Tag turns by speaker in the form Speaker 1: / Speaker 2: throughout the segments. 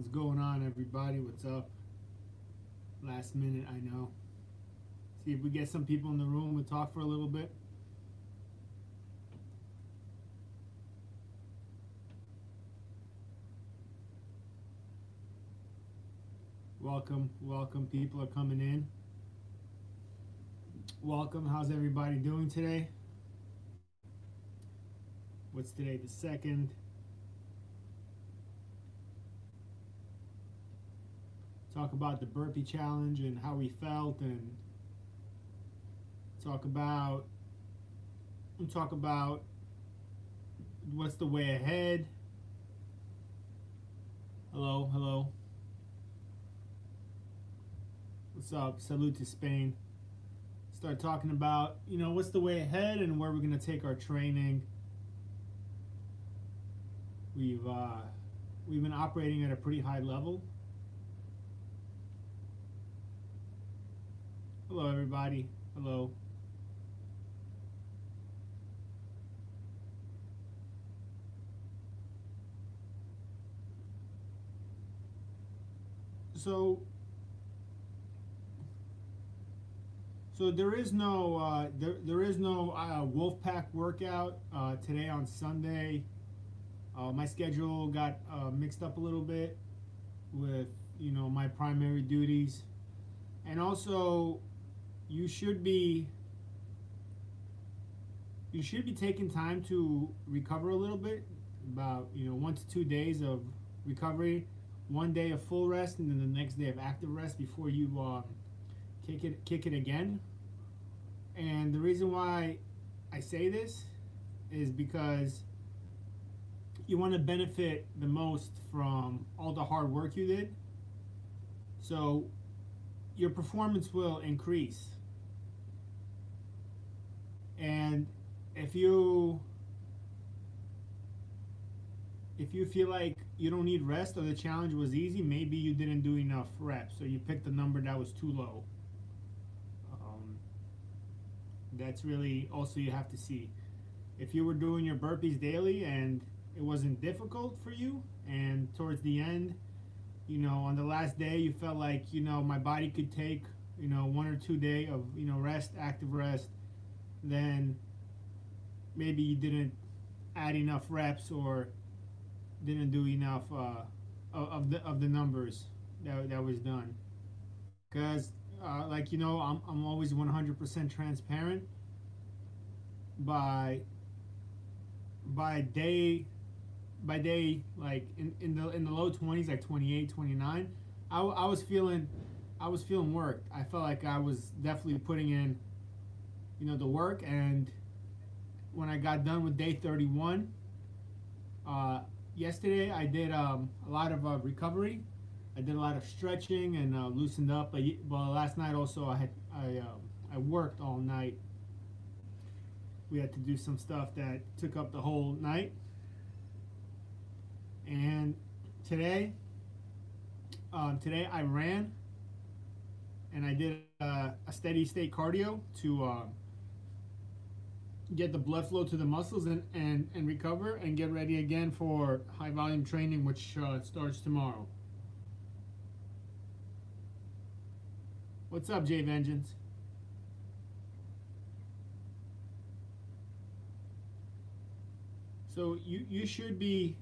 Speaker 1: What's going on, everybody? What's up? Last minute, I know. See if we get some people in the room. We'll talk for a little bit. Welcome, welcome. People are coming in. Welcome. How's everybody doing today? What's today? The second. Talk about the burpee challenge and how we felt, and talk about. And talk about what's the way ahead. Hello, hello. What's up? Salute to Spain. Start talking about, you know, what's the way ahead and where we're going to take our training. We've uh, we've been operating at a pretty high level. Hello, everybody. Hello. So So there is no uh, there there is no uh, Wolfpack workout uh, today on Sunday. Uh, my schedule got uh, mixed up a little bit with you know my primary duties, and also you should be you should be taking time to recover a little bit, about you know one to two days of recovery, one day of full rest, and then the next day of active rest before you um, kick it kick it again. And the reason why I say this is because you want to benefit the most from all the hard work you did. So your performance will increase. And if you if you feel like you don't need rest or the challenge was easy, maybe you didn't do enough reps. So you picked a number that was too low um, that's really also you have to see. If you were doing your burpees daily and it wasn't difficult for you, and towards the end, you know, on the last day, you felt like, you know, my body could take, you know, one or two day of, you know, rest, active rest, then maybe you didn't add enough reps or didn't do enough uh, of the of the numbers that, that was done. Because uh, like you know, I'm I'm always 100% transparent. By by day by day like in, in the in the low 20s like 28 29 I, I was feeling i was feeling worked i felt like i was definitely putting in you know the work and when i got done with day 31 uh, yesterday i did um, a lot of uh, recovery I did a lot of stretching and uh, loosened up. But well, last night also I had I um, I worked all night. We had to do some stuff that took up the whole night. And today, um, today I ran and I did uh, a steady state cardio to uh, get the blood flow to the muscles and, and, and recover and get ready again for high volume training, which uh, starts tomorrow. What's up, Jay Vengeance? So you you should be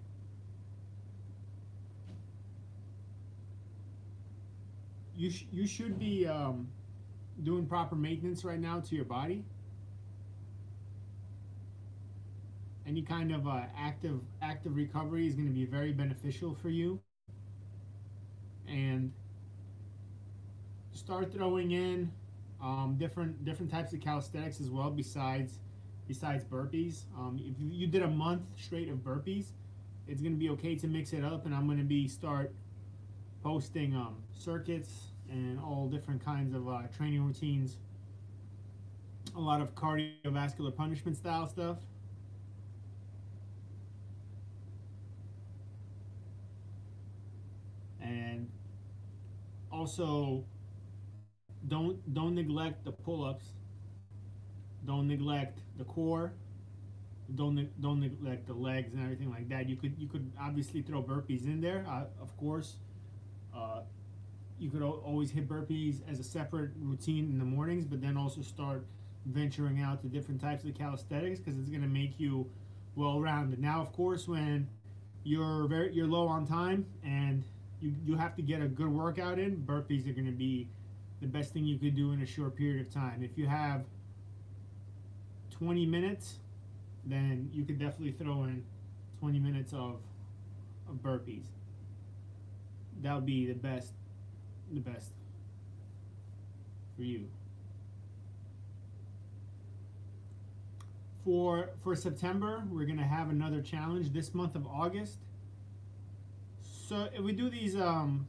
Speaker 1: you sh you should be um, doing proper maintenance right now to your body. Any kind of uh, active active recovery is going to be very beneficial for you. And start throwing in um, different different types of calisthenics as well besides besides burpees. Um, if you, did a month straight of burpees, it's gonna be okay to mix it up, and I'm gonna be start posting um, circuits and all different kinds of uh, training routines. A lot of cardiovascular punishment style stuff. And also don't don't neglect the pull-ups. Don't neglect the core. Don't don't neglect the legs and everything like that. You could you could obviously throw burpees in there, uh, of course, Uh, you could always hit burpees as a separate routine in the mornings, but then also start venturing out to different types of calisthenics because it's going to make you well rounded. Now, of course, when you're very you're low on time and you, you have to get a good workout in, burpees are going to be the best thing you could do in a short period of time. If you have 20 minutes, then you could definitely throw in 20 minutes of, of burpees. That would be the best, the best for you. For for September, we're gonna have another challenge this month of August. So if we do these um,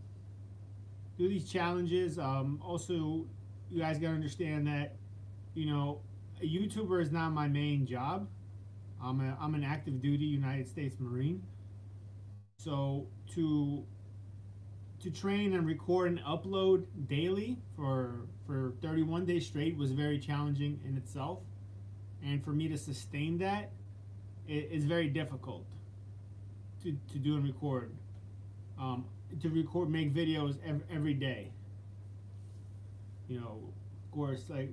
Speaker 1: do these challenges, um, also you guys gotta understand that, you know, a YouTuber is not my main job. I'm a I'm an active duty United States Marine. So to to train and record and upload daily for for 31 days straight was very challenging in itself and for me to sustain that it is very difficult to, to do and record um, to record make videos every, every day you know of course like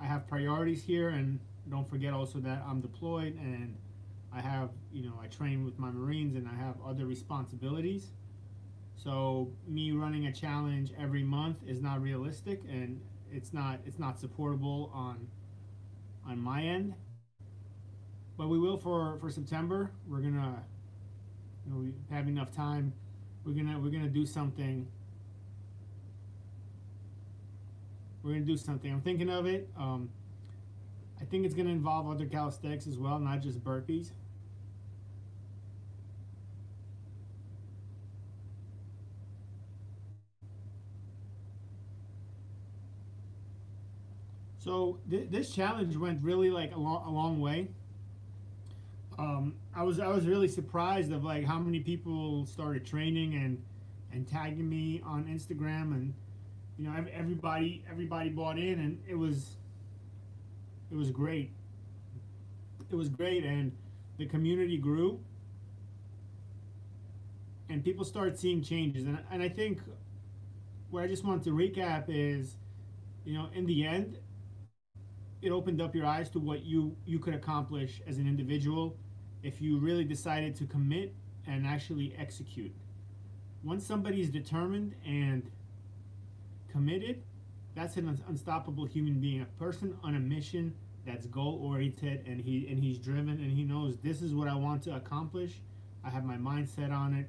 Speaker 1: i have priorities here and don't forget also that i'm deployed and i have you know i train with my marines and i have other responsibilities so me running a challenge every month is not realistic and it's not it's not supportable on on my end. But we will for for September. We're gonna, you know, we have enough time. We're gonna we're gonna do something. We're gonna do something. I'm thinking of it. Um, I think it's gonna involve other calisthenics as well, not just burpees. So th- this challenge went really like a, lo- a long way. Um, I was I was really surprised of like how many people started training and and tagging me on Instagram and you know everybody everybody bought in and it was it was great. It was great and the community grew and people started seeing changes and and I think what I just want to recap is you know in the end it opened up your eyes to what you you could accomplish as an individual if you really decided to commit and actually execute. Once somebody is determined and committed, that's an unstoppable human being, a person on a mission that's goal oriented and he and he's driven and he knows this is what I want to accomplish. I have my mindset on it.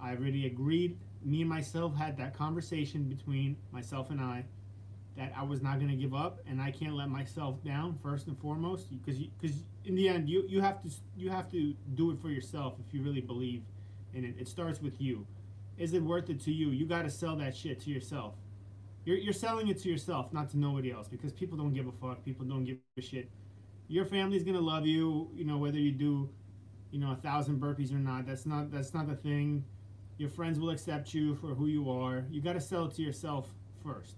Speaker 1: I already agreed. Me and myself had that conversation between myself and I that I was not going to give up, and I can't let myself down first and foremost, because because in the end you you have to you have to do it for yourself if you really believe in it. It starts with you. Is it worth it to you? You got to sell that shit to yourself. You're you're selling it to yourself, not to nobody else, because people don't give a fuck. People don't give a shit. Your family's gonna love you, you know, whether you do, you know, a thousand burpees or not. That's not that's not the thing. Your friends will accept you for who you are. You got to sell it to yourself first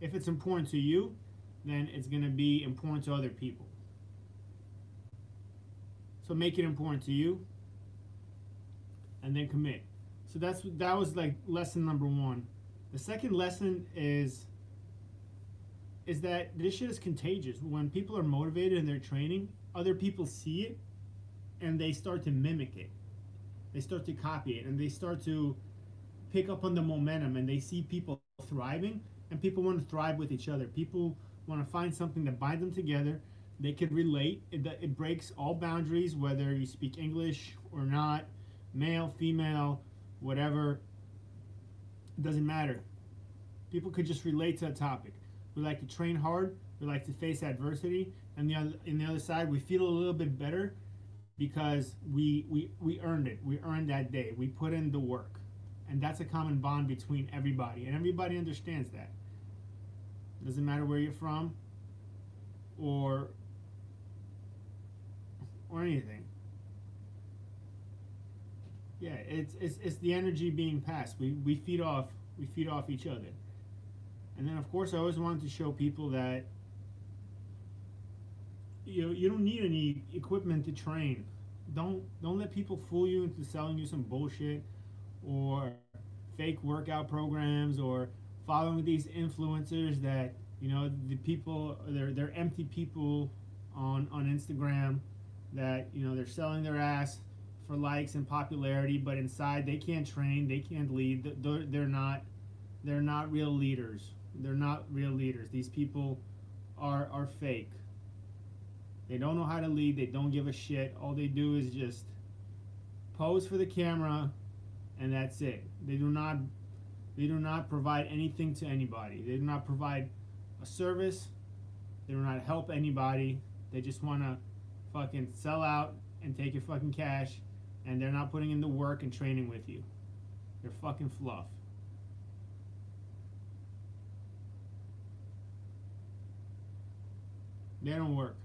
Speaker 1: if it's important to you, then it's going to be important to other people. So make it important to you and then commit. So that's that was like lesson number 1. The second lesson is is that this shit is contagious. When people are motivated in their training, other people see it and they start to mimic it. They start to copy it and they start to pick up on the momentum and they see people thriving and people want to thrive with each other. People want to find something that binds them together. They could relate. It, it breaks all boundaries, whether you speak English or not, male, female, whatever. It doesn't matter. People could just relate to a topic. We like to train hard. We like to face adversity, and the other, in the other side, we feel a little bit better because we we we earned it. We earned that day. We put in the work, and that's a common bond between everybody, and everybody understands that. Doesn't matter where you're from or or anything. Yeah, it's it's it's the energy being passed. We we feed off we feed off each other. And then of course I always wanted to show people that you know, you don't need any equipment to train. Don't don't let people fool you into selling you some bullshit or fake workout programs or following these influencers that you know the people they're they're empty people on on Instagram that you know they're selling their ass for likes and popularity, but inside they can't train, they can't lead. They're, they're not they're not real leaders. They're not real leaders. These people are are fake. They don't know how to lead. They don't give a shit. All they do is just pose for the camera, and that's it. They do not they do not provide anything to anybody. They do not provide a service. They do not help anybody. They just want to fucking sell out and take your fucking cash, and they're not putting in the work and training with you. They're fucking fluff. They don't work.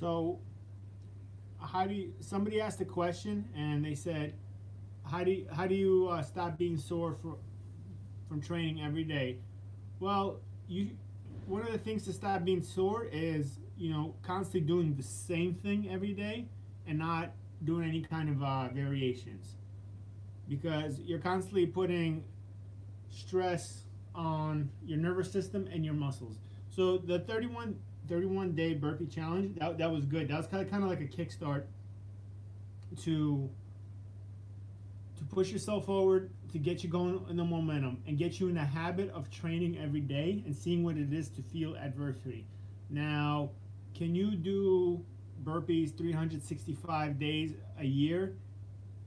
Speaker 1: So, how do you? Somebody asked a question, and they said, "How do you, how do you uh, stop being sore for, from training every day?" Well, you one of the things to stop being sore is you know constantly doing the same thing every day and not doing any kind of uh, variations because you're constantly putting stress on your nervous system and your muscles. So the 31 31 day burpee challenge. That, that was good. That was kind of kind of like a kickstart to to push yourself forward, to get you going in the momentum, and get you in the habit of training every day and seeing what it is to feel adversity. Now, can you do burpees 365 days a year?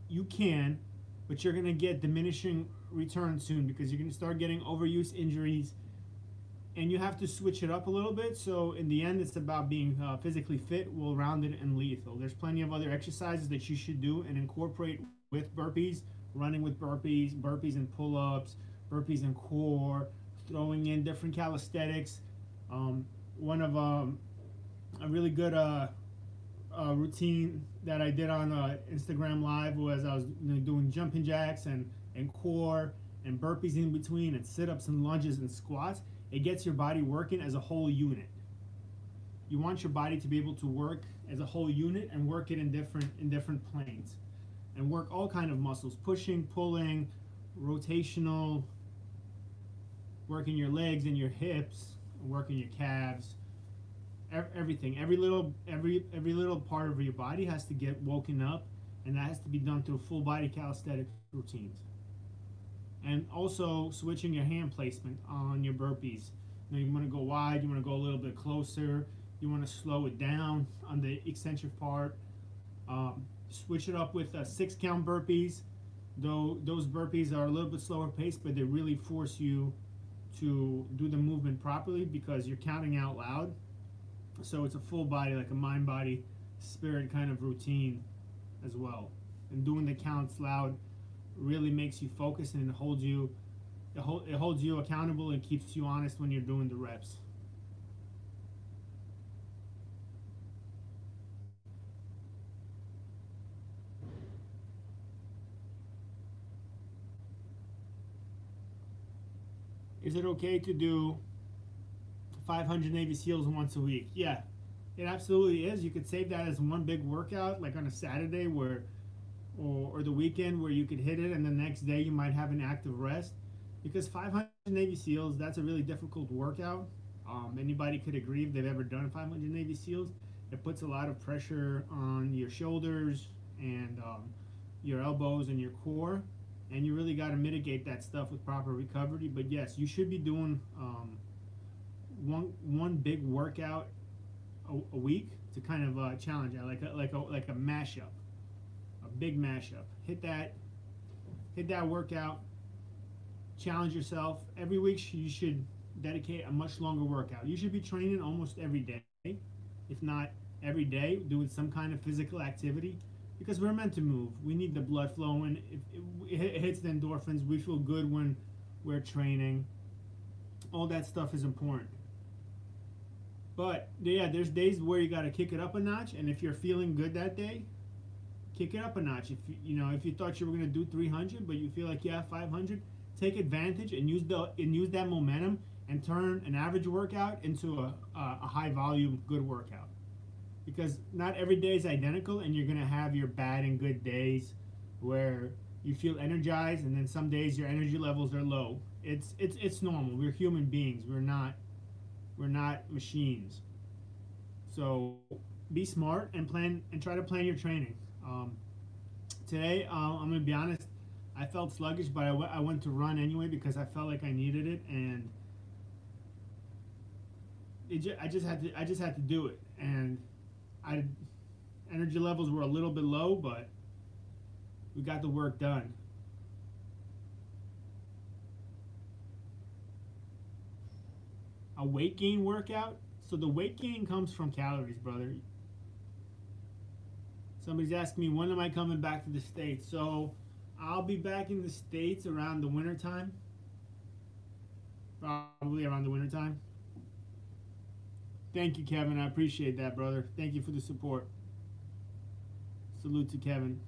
Speaker 1: You can, but you're gonna get diminishing returns soon because you're gonna start getting overuse injuries and you have to switch it up a little bit. So in the end, it's about being uh, physically fit, well-rounded, and lethal. There's plenty of other exercises that you should do and incorporate with burpees, running with burpees, burpees and pull-ups, burpees and core, throwing in different calisthenics. Um, one of um, a really good uh, uh, routine that I did on uh, Instagram Live was I was doing jumping jacks and, and core and burpees in between and sit-ups and lunges and squats it gets your body working as a whole unit. You want your body to be able to work as a whole unit and work it in different in different planes and work all kind of muscles, pushing, pulling, rotational, working your legs and your hips, working your calves, everything. Every little every every little part of your body has to get woken up and that has to be done through full body calisthenic routines and also switching your hand placement on your burpees. You, you want to go wide, you want to go a little bit closer, you want to slow it down on the eccentric part. Um, switch it up with uh, six count burpees. Though those burpees are a little bit slower paced, but they really force you to do the movement properly because you're counting out loud. So it's a full body, like a mind, body, spirit kind of routine as well. And doing the counts loud really makes you focus and holds you it, hold, it holds you accountable and keeps you honest when you're doing the reps. Is it okay to do 500 Navy SEALs once a week? Yeah, it absolutely is. You could save that as one big workout, like on a Saturday where or, or the weekend where you could hit it and the next day you might have an active rest. Because 500 Navy SEALs that's a really difficult workout. Um, anybody could agree if they've ever done 500 Navy SEALs. It puts a lot of pressure on your shoulders and um, your elbows and your core and you really got to mitigate that stuff with proper recovery. But yes you should be doing um, one one big workout a, a week to kind of uh, challenge like a, like a like a mashup big mashup. Hit that, hit that workout. Challenge yourself. Every week you should dedicate a much longer workout. You should be training almost every day, if not every day, doing some kind of physical activity because we're meant to move. We need the blood flowing. It, it, it hits the endorphins. We feel good when we're training. all that stuff is important. But yeah, there's days where you got to kick it up a notch, and if you're feeling good that day, kick it up a notch. If you, you know if you thought you were gonna do 300, but you feel like you have 500, take advantage and use the and use that momentum and turn an average workout into a, a, a high volume good workout. Because not every day is identical, and you're gonna have your bad and good days where you feel energized, and then some days your energy levels are low. It's it's it's normal. We're human beings. We're not we're not machines. So be smart and plan and try to plan your training. Um, today, uh, I'm gonna be honest. I felt sluggish, but I went to run anyway because I felt like I needed it, and it ju- I just had to I just had to do it, and I energy levels were a little bit low, but we got the work done. A weight gain workout. So the weight gain comes from calories, brother. Somebody's asking me when am I coming back to the States? So I'll be back in the States around the winter time. Probably around the winter time. Thank you, Kevin. I appreciate that, brother. Thank you for the support. Salute to Kevin.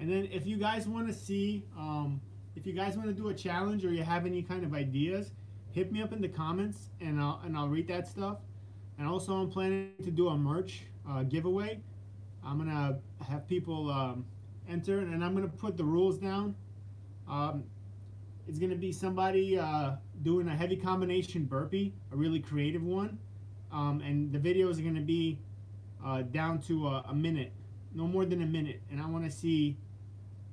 Speaker 1: And then if you guys want to see, um, if you guys want to do a challenge or you have any kind of ideas, hit me up in the comments and I'll and I'll read that stuff. And also, I'm planning to do a merch uh, giveaway. I'm gonna have people um, enter, and I'm gonna put the rules down. Um, it's gonna be somebody uh, doing a heavy combination burpee, a really creative one, um, and the videos are gonna be uh, down to a, a, minute, no more than a minute, and I want to see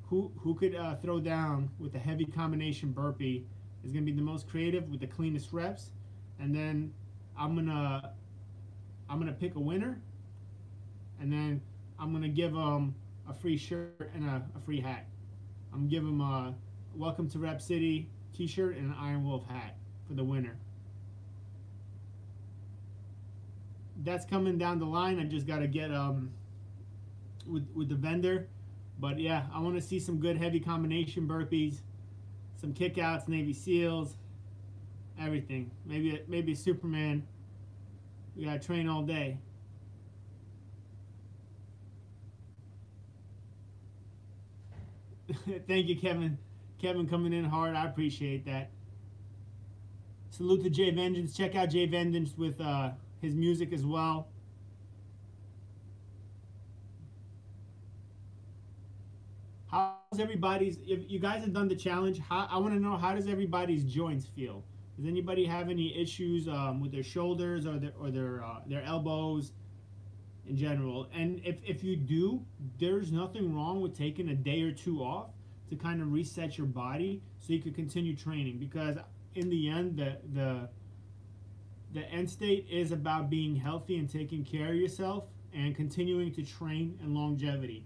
Speaker 1: who who could uh, throw down with a heavy combination burpee is gonna be the most creative with the cleanest reps, and then I'm gonna I'm gonna pick a winner, and then I'm gonna give them a free shirt and a, a free hat. I'm give them a Welcome to Rep City T-shirt and an Iron Wolf hat for the winner. That's coming down the line. I just gotta get um with with the vendor, but yeah, I want to see some good heavy combination burpees, some kickouts, Navy SEALs, everything. Maybe maybe Superman we gotta train all day. Thank you, Kevin. Kevin coming in hard. I appreciate that. Salute to Jay Vengeance. Check out Jay Vengeance with uh, his music as well. How's everybody's? If you guys have done the challenge, how, I want to know how does everybody's joints feel? Does anybody have any issues um, with their shoulders or their or their uh, their elbows in general? And if if you do, there's nothing wrong with taking a day or two off to kind of reset your body so you could continue training because in the end the the the end state is about being healthy and taking care of yourself and continuing to train and longevity.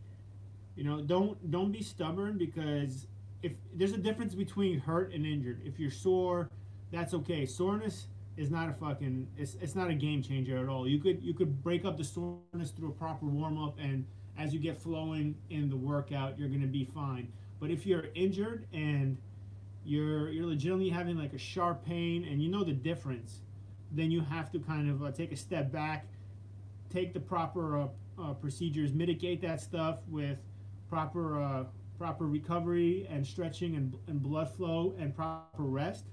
Speaker 1: You know, don't don't be stubborn because if there's a difference between hurt and injured. If you're sore, that's okay. Soreness is not a fucking it's, it's not a game changer at all. You could you could break up the soreness through a proper warm up and as you get flowing in the workout, you're gonna be fine. But if you're injured and you're you're legitimately having like a sharp pain and you know the difference, then you have to kind of uh, take a step back, take the proper uh, uh, procedures, mitigate that stuff with proper uh, proper recovery and stretching and, and blood flow and proper rest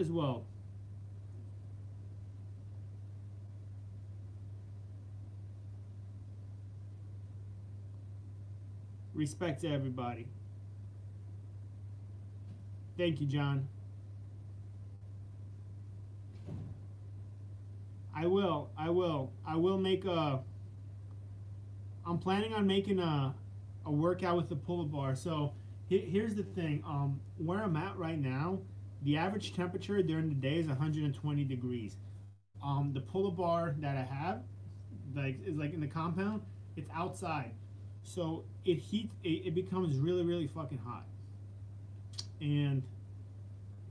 Speaker 1: as well. Respect to everybody. Thank you, John. I will. I will. I will make a. I'm planning on making a, a workout with the pull-up bar. So here's the thing. Um, where I'm at right now, the average temperature during the day is 120 degrees. Um, the pull-up bar that I have, like is like in the compound. It's outside, so it heats. It, it becomes really, really fucking hot, and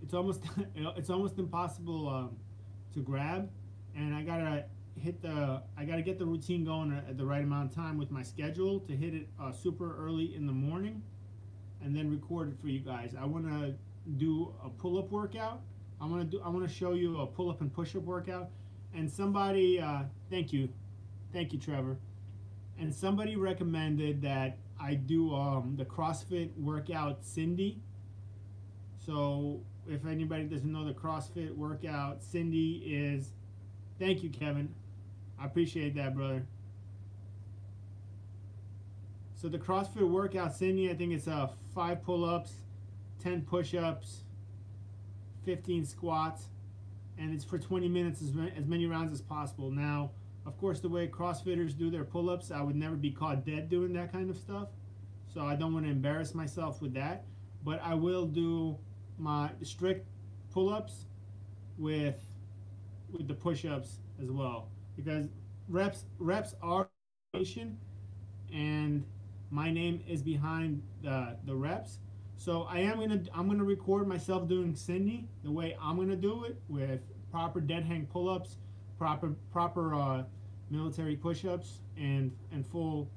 Speaker 1: it's almost it's almost impossible um, to grab. And I gotta hit the I gotta get the routine going at the right amount of time with my schedule to hit it uh, super early in the morning and then record it for you guys. I want to do a pull-up workout. I'm gonna do. I want to show you a pull-up and push-up workout. And somebody, uh, thank you, thank you, Trevor. And somebody recommended that I do um, the CrossFit workout Cindy. So if anybody doesn't know the CrossFit workout, Cindy is. Thank you, Kevin. I appreciate that, brother. So the CrossFit workout, Cindy, I think it's uh, five pull-ups, 10 push-ups, 15 squats, and it's for 20 minutes, as, as many rounds as possible. Now, of course, the way CrossFitters do their pull-ups, I would never be caught dead doing that kind of stuff. So I don't want to embarrass myself with that. But I will do my strict pull-ups with with the push-ups as well because reps reps are and my name is behind the the reps. So I am gonna I'm gonna record myself doing Cindy the way I'm gonna do it with proper dead hang pull-ups, proper proper uh, military push-ups, and and full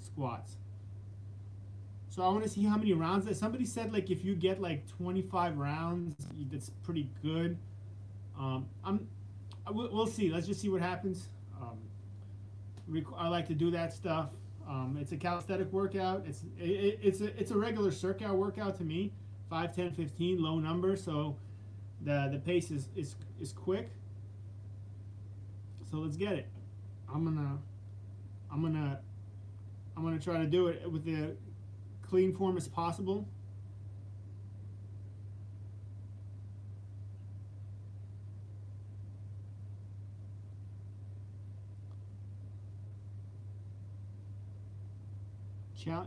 Speaker 1: squats. So I want to see how many rounds. That somebody said like if you get like 25 rounds, that's pretty good. Um, I'm we'll see. Let's just see what happens. Um, I like to do that stuff. Um, it's a calisthenic workout. It's it, it's a it's a regular circuit workout to me. 5, 10, 15, low number, so the the pace is is is quick. So let's get it. I'm gonna I'm gonna I'm gonna try to do it with the clean form as possible.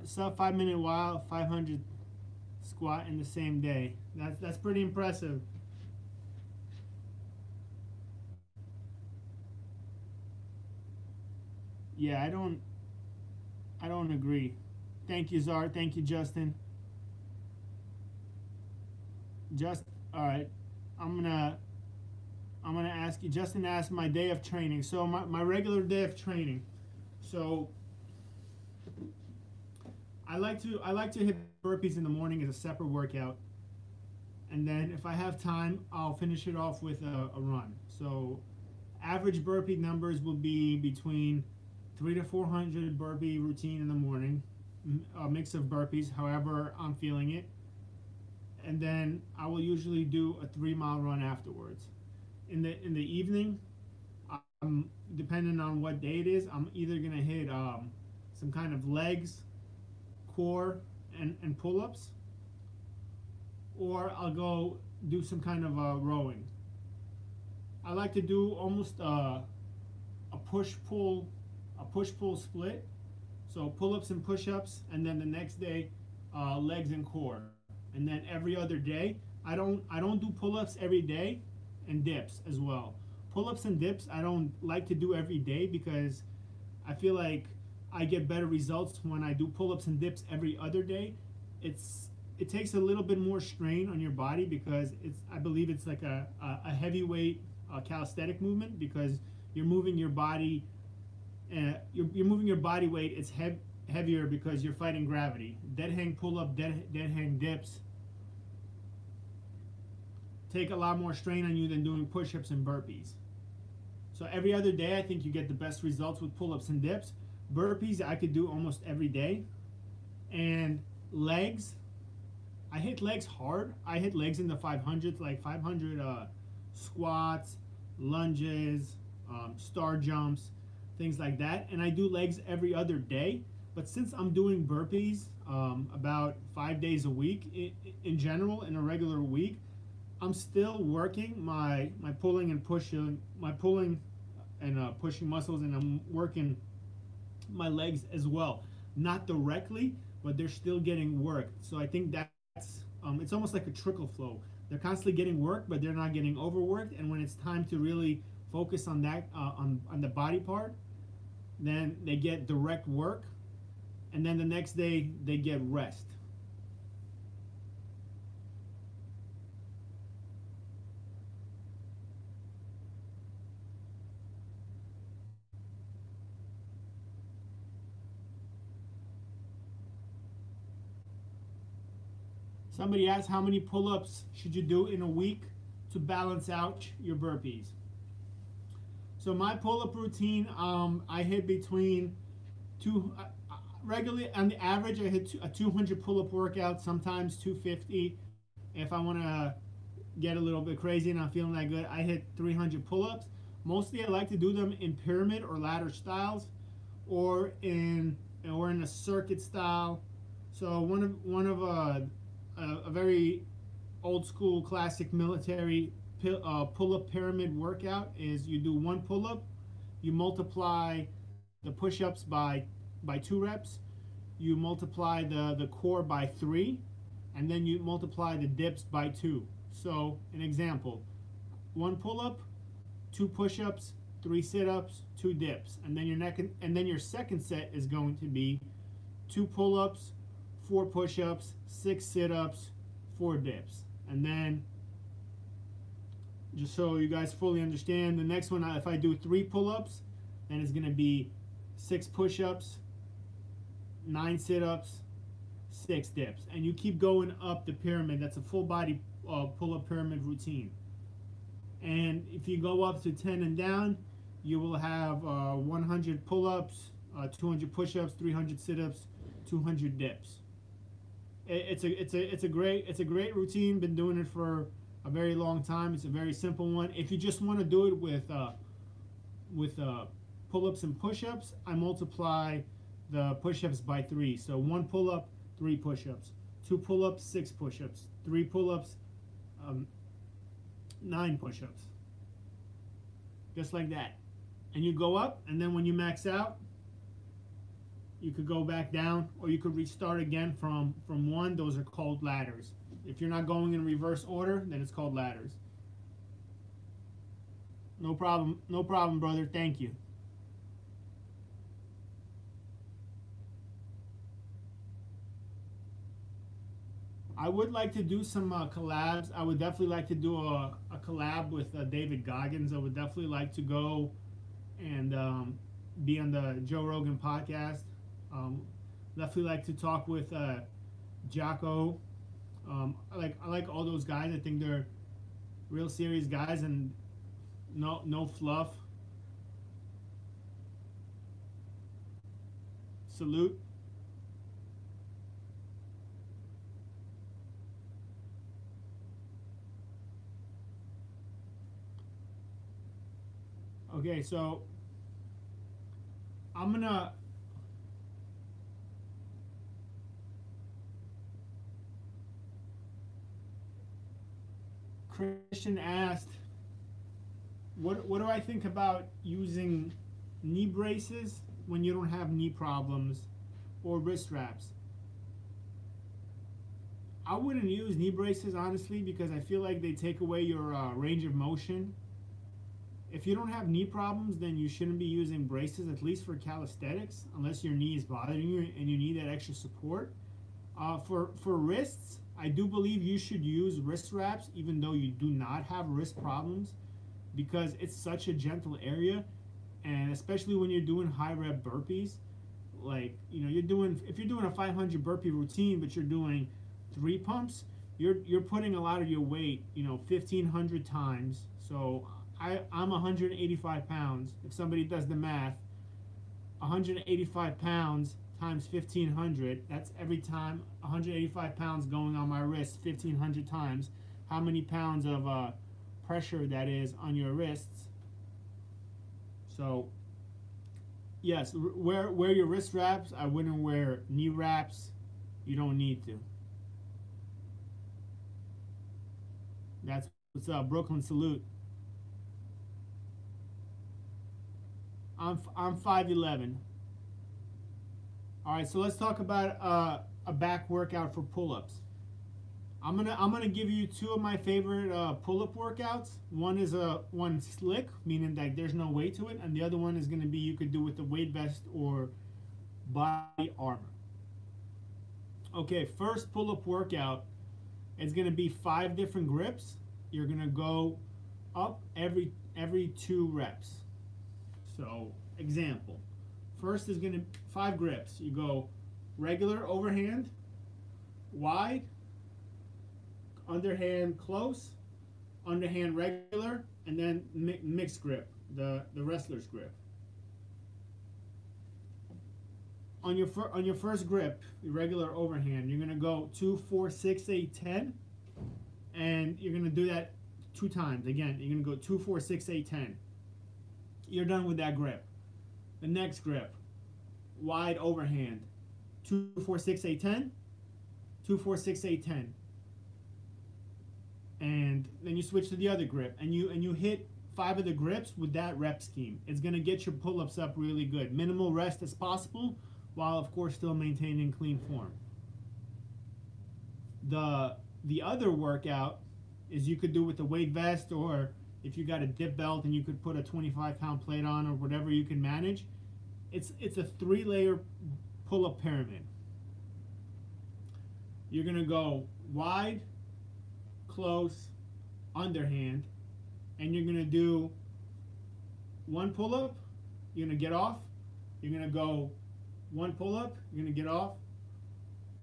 Speaker 1: Sub five minute while 500 squat in the same day. That's that's pretty impressive. Yeah, I don't I don't agree. Thank you, Zart. Thank you, Justin. Just all right. I'm gonna I'm gonna ask you. Justin asked my day of training. So my, my regular day of training. So I like to I like to hit burpees in the morning as a separate workout, and then if I have time, I'll finish it off with a, a run. So, average burpee numbers will be between three to four hundred burpee routine in the morning, a mix of burpees, however I'm feeling it, and then I will usually do a three mile run afterwards. In the in the evening, um, depending on what day it is, I'm either gonna hit um, some kind of legs core and, and pull-ups or I'll go do some kind of rowing. I like to do almost uh, a push-pull a push-pull split. So pull-ups and push-ups and then the next day uh, legs and core. And then every other day, I don't I don't do pull-ups every day and dips as well. Pull-ups and dips I don't like to do every day because I feel like I get better results when I do pull-ups and dips every other day. It's it takes a little bit more strain on your body because it's I believe it's like a a, a heavyweight uh, calisthenic movement because you're moving your body uh, you're, you're moving your body weight. It's heavier because you're fighting gravity. Dead hang pull up dead, dead hang dips take a lot more strain on you than doing push-ups and burpees. So every other day i think you get the best results with pull-ups and dips burpees I could do almost every day. And legs, I hit legs hard. I hit legs in the 500s, like 500 uh, squats, lunges, um, star jumps, things like that. And I do legs every other day. But since I'm doing burpees um, about five days a week in, in general, in a regular week, I'm still working my my pulling and pushing, my pulling and uh, pushing muscles, and I'm working my legs as well. Not directly, but they're still getting work. So I think that's um, it's almost like a trickle flow. They're constantly getting work, but they're not getting overworked. And when it's time to really focus on that uh, on on the body part, then they get direct work, and then the next day they get rest. Somebody asked how many pull-ups should you do in a week to balance out your burpees. So my pull-up routine, um, I hit between two uh, regularly on the average. I hit a 200 pull-up workout, sometimes 250. If I want to get a little bit crazy and I'm feeling that good, I hit 300 pull-ups. Mostly, I like to do them in pyramid or ladder styles, or in or in a circuit style. So one of one of uh, a, a very old school classic military uh, pull-up pyramid workout is you do one pull-up, you multiply the push-ups by by two reps, you multiply the the core by three, and then you multiply the dips by two. So an example, one pull-up, two push-ups, three sit-ups, two dips, and then your neck and then your second set is going to be two pull-ups, four push-ups, six sit-ups, four dips, and then just so you guys fully understand, the next one if I do three pull-ups, then it's gonna be six push-ups, nine sit-ups, six dips, and you keep going up the pyramid. That's a full body uh, pull-up pyramid routine. And if you go up to 10 and down, you will have uh, 100 pull-ups, uh, 200 push-ups, 300 sit-ups, 200 dips. It, it's a it's a it's a great it's a great routine. Been doing it for a very long time. It's a very simple one. If you just want to do it with uh, with uh, pull-ups and push-ups, I multiply the push-ups by three. So one pull-up, three push-ups. Two pull-ups, six push-ups. Three pull-ups, um, nine push-ups. Just like that. And you go up, and then when you max out, you could go back down, or you could restart again from, from one. Those are called ladders. If you're not going in reverse order, then it's called ladders. No problem, no problem, brother. Thank you. I would like to do some uh, collabs. I would definitely like to do a, a collab with uh, David Goggins. I would definitely like to go and um, be on the Joe Rogan podcast. Um, definitely like to talk with uh, Jocko. Um, I like I like all those guys. I think they're real serious guys and no no fluff. Salute. Okay, so I'm gonna Christian asked, what, what do I think about using knee braces when you don't have knee problems or wrist wraps? I wouldn't use knee braces honestly because I feel like they take away your uh, range of motion if you don't have knee problems, then you shouldn't be using braces, at least for calisthenics, unless your knee is bothering you and you need that extra support. Uh, for, for wrists, I do believe you should use wrist wraps, even though you do not have wrist problems, because it's such a gentle area. And especially when you're doing high rep burpees, like, you know, you're doing, if you're doing a 500 burpee routine, but you're doing three pumps, you're, you're putting a lot of your weight, you know, 1500 times. So I, I'm 185 pounds. If somebody does the math, 185 pounds times 1500, that's every time 185 pounds going on my wrist 1500 times. How many pounds of uh, pressure that is on your wrists. So, yes, wear, wear your wrist wraps. I wouldn't wear knee wraps. You don't need to. That's what's up. Brooklyn salute. I'm I'm 5'11. All right, so let's talk about uh, a back workout for pull-ups. I'm gonna I'm gonna give you two of my favorite uh, pull-up workouts. One is a one slick, meaning that there's no weight to it, and the other one is gonna be you could do with the weight vest or body armor. Okay, first pull-up workout is gonna be five different grips. You're gonna go up every every two reps. So, example. First is going to five grips. You go regular overhand, wide, underhand close, underhand regular, and then mi- mixed grip, the the wrestler's grip. On your on your first grip, your regular overhand, you're gonna go two, four, six, eight, ten, and you're gonna do that two times. Again, you're gonna go two, four, six, eight, ten. You're done with that grip. The next grip, wide overhand, two, four, six, eight, ten, two, four, six, eight, ten, and then you switch to the other grip, and you and you hit five of the grips with that rep scheme. It's gonna get your pull-ups up really good. Minimal rest as possible, while of course still maintaining clean form. The the other workout is you could do with the weight vest or if you got a dip belt and you could put a 25 pound plate on or whatever you can manage it's it's a three layer pull up pyramid. You're gonna go wide close underhand and you're gonna do one pull up you're gonna get off you're gonna go one pull up you're gonna get off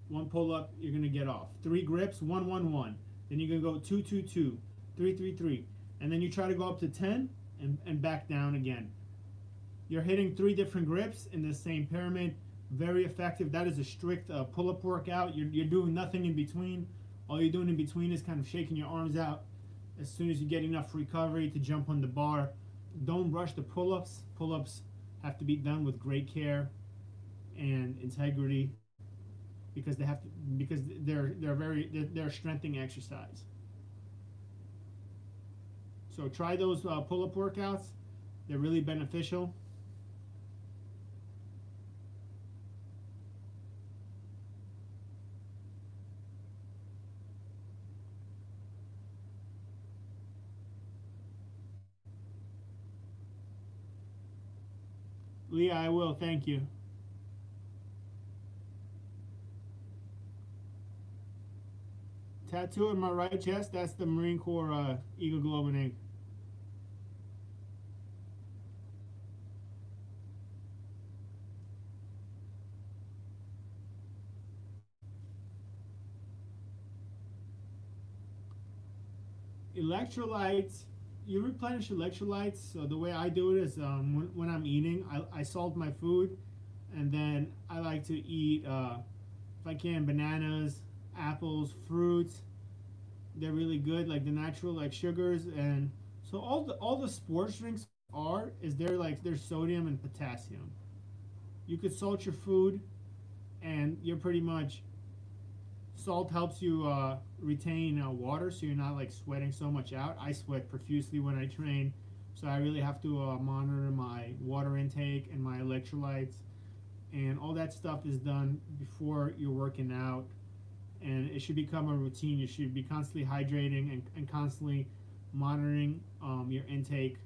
Speaker 1: one pull up you're gonna get off. Three grips one one one. Then you're gonna go two, two, two, three, three, three, and then you try to go up to ten and, and back down again. You're hitting three different grips in the same pyramid. Very effective. That is a strict uh, pull-up workout. You're, you're doing nothing in between. All you're doing in between is kind of shaking your arms out as soon as you get enough recovery to jump on the bar. Don't rush the pull-ups. Pull-ups have to be done with great care and integrity because they have to because they're they're very they're, they're a strengthening exercise. So try those uh, pull-up workouts; they're really beneficial. Leah, I will. Thank you. Tattoo in my right chest, that's the Marine Corps uh, Eagle Globe and Egg. Electrolytes, you replenish electrolytes. So the way I do it is um, when, when I'm eating, I, I salt my food, and then I like to eat, uh, if I can, bananas, apples, fruits. They're really good, like the natural like sugars and so all the all the sports drinks are is they're like there's sodium and potassium. You could salt your food, and you're pretty much. Salt helps you uh, retain uh, water, so you're not like sweating so much out. I sweat profusely when I train, so I really have to uh, monitor my water intake and my electrolytes, and all that stuff is done before you're working out and it should become a routine. You should be constantly hydrating and, and constantly monitoring um, your intake,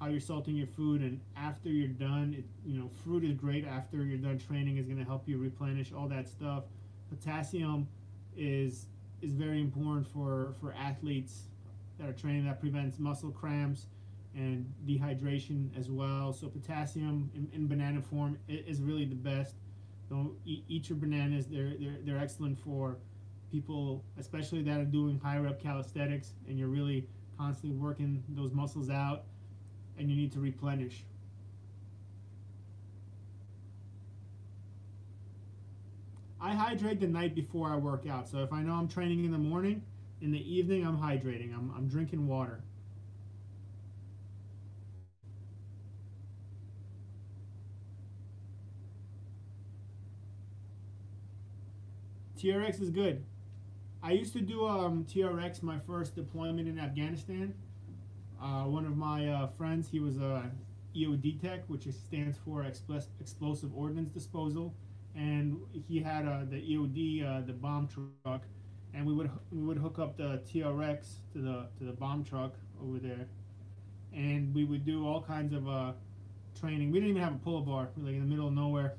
Speaker 1: how you're salting your food, and after you're done, it, you know, fruit is great. After you're done training, is going to help you replenish all that stuff. Potassium is is very important for for athletes that are training. That prevents muscle cramps and dehydration as well. So potassium in, in banana form is really the best. Don't eat, eat your bananas. They're, they're they're excellent for people, especially that are doing high rep calisthenics, and you're really constantly working those muscles out, and you need to replenish. I hydrate the night before I work out. So if I know I'm training in the morning, in the evening I'm hydrating. I'm, I'm drinking water. TRX is good. I used to do um, TRX my first deployment in Afghanistan. Uh, one of my uh, friends, he was a EOD tech, which stands for Expl- Explosive Ordnance Disposal, and he had uh, the EOD, uh, the bomb truck, and we would we would hook up the TRX to the to the bomb truck over there, and we would do all kinds of uh, training. We didn't even have a pull bar, like in the middle of nowhere,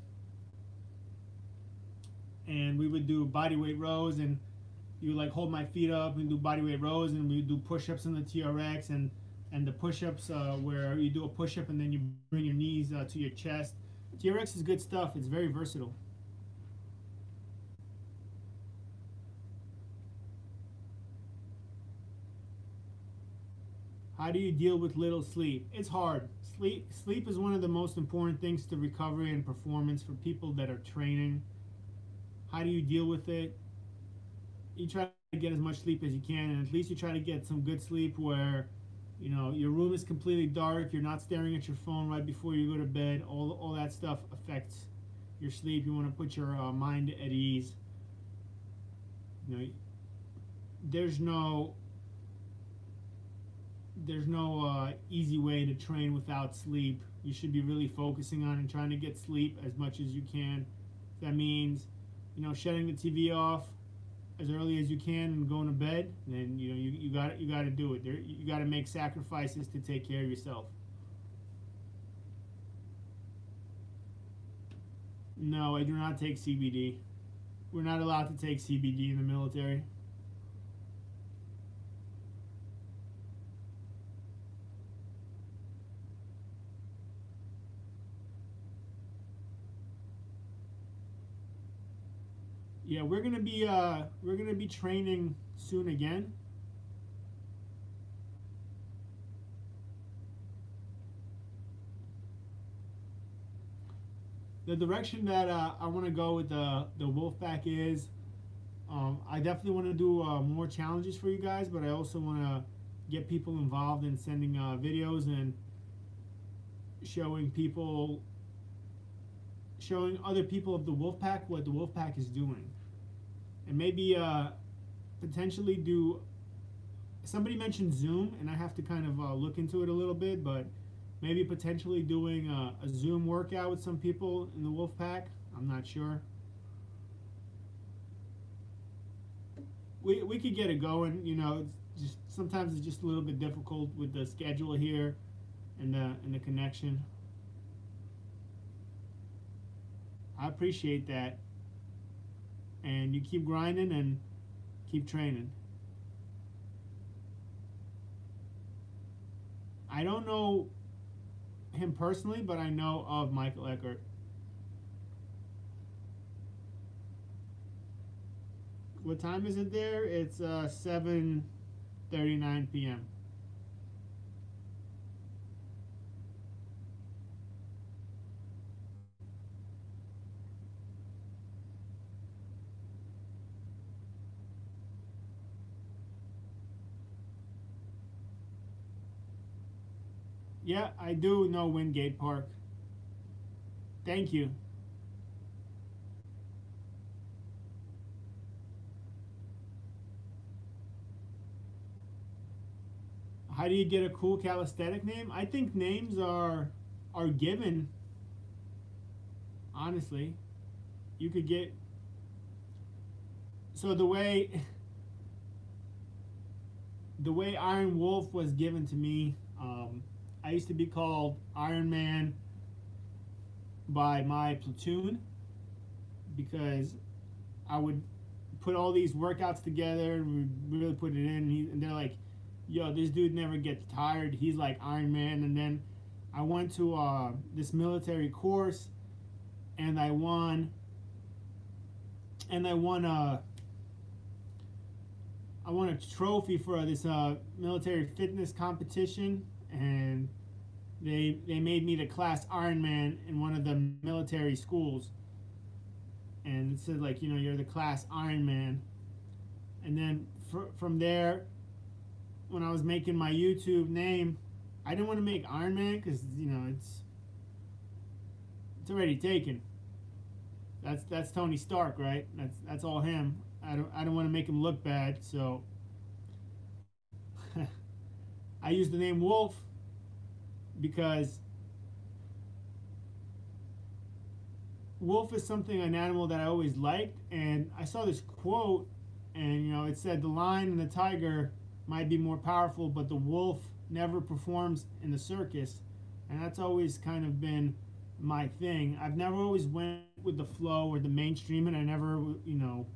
Speaker 1: and we would do body weight rows and you like hold my feet up and do body weight rows and we would do push-ups in the TRX and and the push-ups uh, where you do a push-up and then you bring your knees uh, to your chest. TRX is good stuff. It's very versatile. How do you deal with little sleep? It's hard. Sleep sleep is one of the most important things to recovery and performance for people that are training. How do you deal with it? You try to get as much sleep as you can, and at least you try to get some good sleep where, you know, your room is completely dark. You're not staring at your phone right before you go to bed. All all that stuff affects your sleep. You want to put your uh, mind at ease. You know, there's no there's no uh, easy way to train without sleep. You should be really focusing on and trying to get sleep as much as you can. That means, you know, shutting the TV off as early as you can and going to bed. Then you know you, you got you got to do it. There, you got to make sacrifices to take care of yourself. No, I do not take CBD. We're not allowed to take CBD in the military. Yeah, we're gonna be uh, we're gonna be training soon again. The direction that uh, I want to go with the the Wolfpack is, um, I definitely want to do uh, more challenges for you guys, but I also want to get people involved in sending uh, videos and showing people showing other people of the Wolfpack what the Wolfpack is doing and maybe uh, potentially do. Somebody mentioned Zoom, and I have to kind of uh, look into it a little bit, but maybe potentially doing a, a Zoom workout with some people in the wolf pack. I'm not sure. We, we could get it going, you know. Just sometimes it's just a little bit difficult with the schedule here and the and the connection. I appreciate that and you keep grinding and keep training. I don't know him personally, but I know of Michael Eckert. What time is it there? It's uh, 7:39 p.m. Yeah, I do know Wingate Park. Thank you. How do you get a cool calisthenic name? I think names are are given. Honestly, you could get so the way the way Iron Wolf was given to me um, I used to be called Iron Man by my platoon because I would put all these workouts together and we really put it in. And, he, and, they're like, yo, this dude never gets tired. He's like Iron Man. And then I went to uh, this military course and I won. And I won a. I won a trophy for this uh, military fitness competition, and they they made me the class Ironman in one of the military schools, and it said like you know you're the class Ironman, and then fr- from there, when I was making my YouTube name, I didn't want to make Ironman because you know it's it's already taken. That's that's Tony Stark, right? That's that's all him. I don't I don't want to make him look bad, so I used the name Wolf because wolf is something an animal that I always liked, and I saw this quote, and you know it said the lion and the tiger might be more powerful, but the wolf never performs in the circus, and that's always kind of been my thing. I've never always went with the flow or the mainstream, and I never, you know,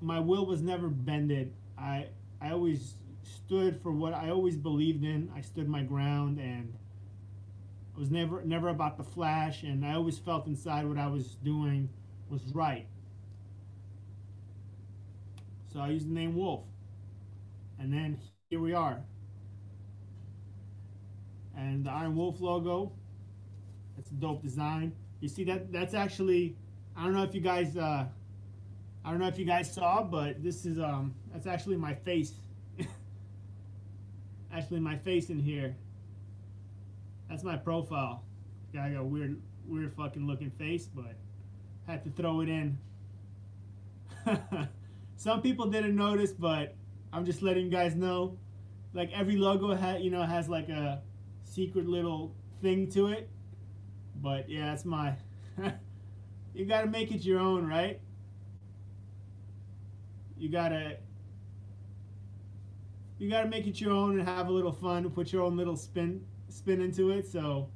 Speaker 1: my will was never bended. I I always stood for what I always believed in. I stood my ground and I was never never about the flash and I always felt inside what I was doing was right. So I used the name Wolf. And then here we are. and the Iron Wolf logo. That's a dope design. You see that? That's actually, I don't know if you guys, uh, I don't know if you guys saw, but this is um, that's actually my face. Actually, my face in here. That's my profile. I got a weird, weird fucking looking face, but had to throw it in. Some people didn't notice, but I'm just letting you guys know. Like every logo ha you know has like a secret little thing to it. But yeah, that's my. you gotta make it your own, right? You gotta. You gotta make it your own and have a little fun. Put your own little spin spin into it. So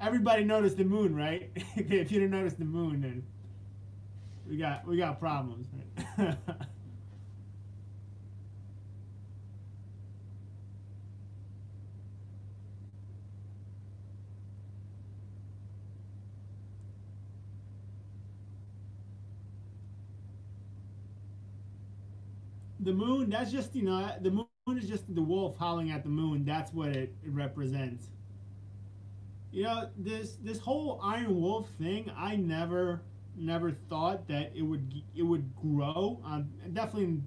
Speaker 1: everybody noticed the moon, right? if you didn't notice the moon, then we got we got problems. Right? the moon that's just you know the moon is just the wolf howling at the moon. That's what it, it represents. You know this this whole iron wolf thing i never never thought that it would it would grow. I'm definitely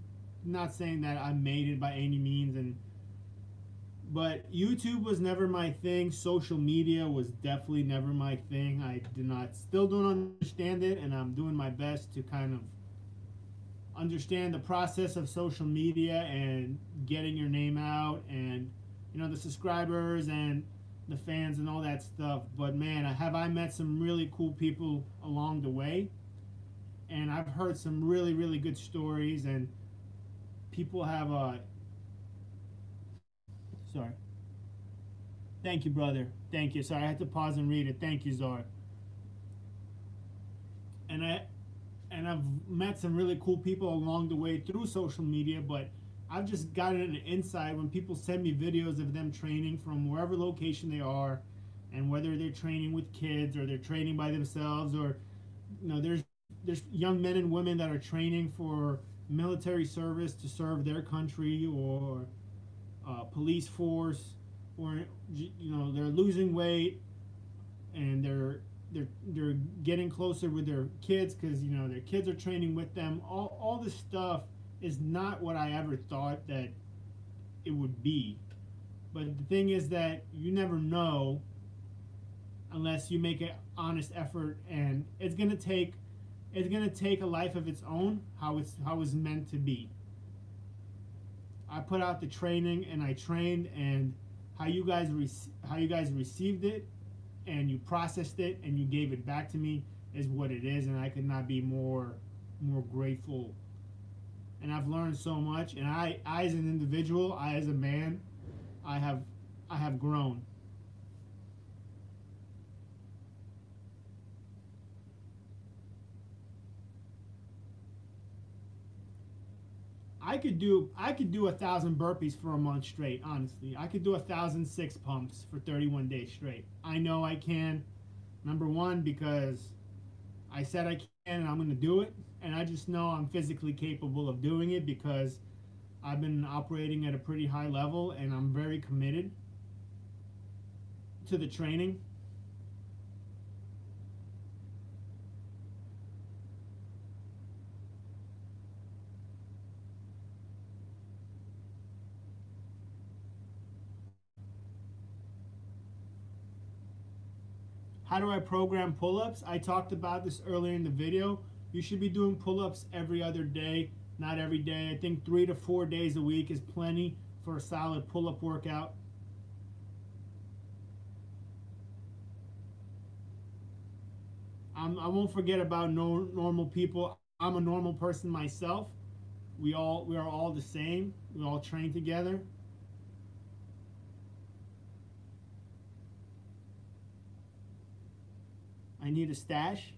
Speaker 1: not saying that i made it by any means and but youtube was never my thing. Social media was definitely never my thing. I did not still don't understand it and i'm doing my best to kind of understand the process of social media and getting your name out and you know the subscribers and the fans and all that stuff. But man have i met some really cool people along the way? And i've heard some really really good stories and people have a sorry. Thank you brother. Thank you. Sorry i had to pause and read it. Thank you zar and i and I've met some really cool people along the way through social media, but I've just gotten an insight when people send me videos of them training from wherever location they are, and whether they're training with kids or they're training by themselves, or you know, there's there's young men and women that are training for military service to serve their country or uh, police force, or you know, they're losing weight and they're they're they're getting closer with their kids because you know their kids are training with them. All all this stuff is not what I ever thought that it would be. But the thing is that you never know unless you make an honest effort, and it's gonna take it's gonna take a life of its own how it's how it's meant to be. I put out the training and I trained and how you guys how you guys received it and you processed it and you gave it back to me is what it is and I could not be more more grateful. And I've learned so much and I, I as an individual I as a man I have I have grown I could do I could do a thousand burpees for a month straight. Honestly, I could do a thousand six pumps for 31 days straight. I know I can. Number one, because I said I can and I'm going to do it, and I just know I'm physically capable of doing it because I've been operating at a pretty high level and I'm very committed to the training How do I program pull-ups? I talked about this earlier in the video. You should be doing pull-ups every other day, not every day. I think three to four days a week is plenty for a solid pull-up workout. I'm, I will not forget about no, normal people. I'm a normal person myself. We all we are all the same. We all train together. I need a stash.